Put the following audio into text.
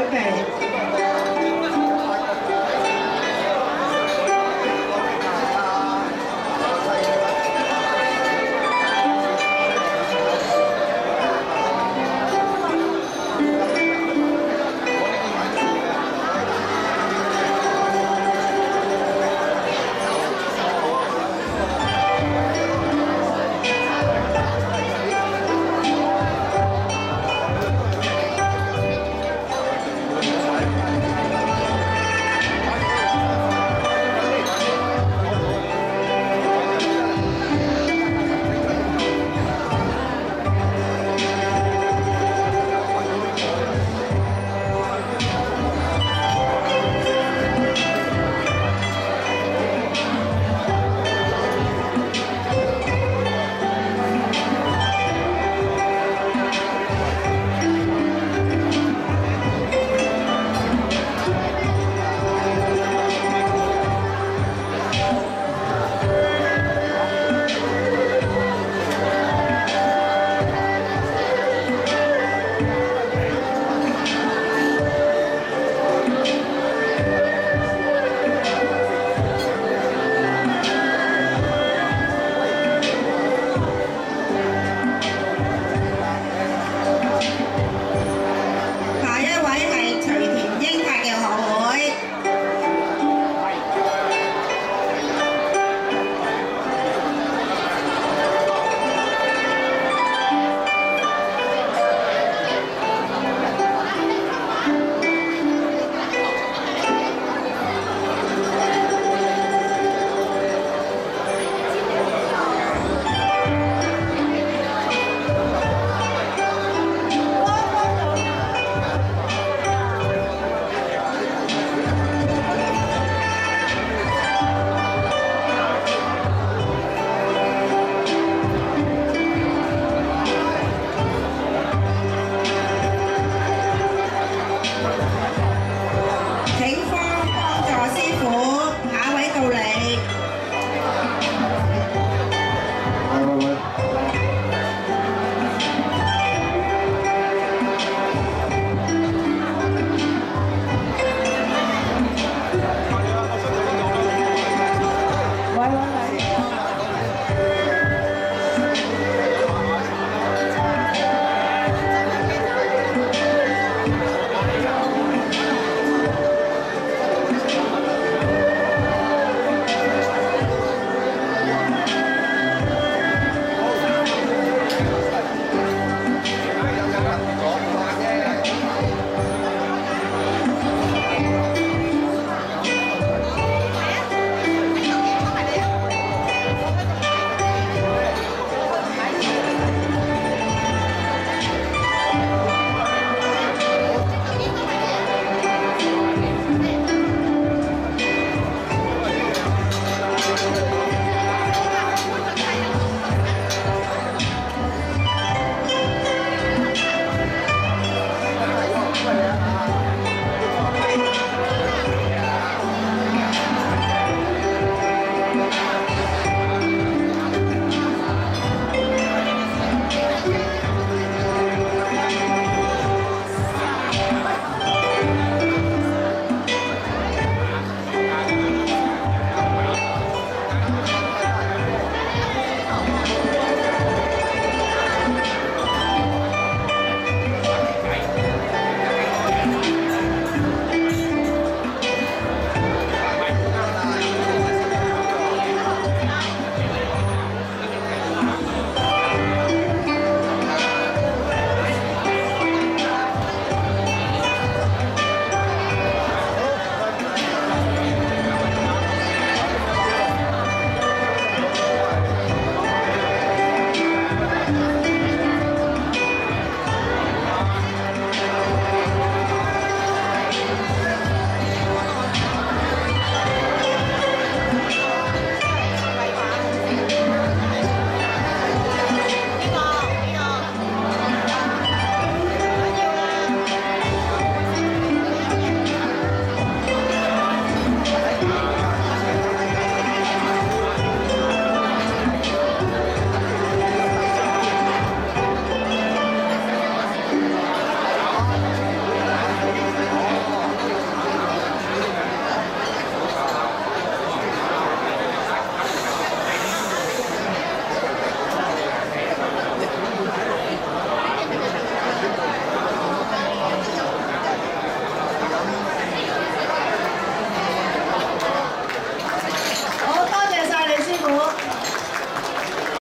Okay.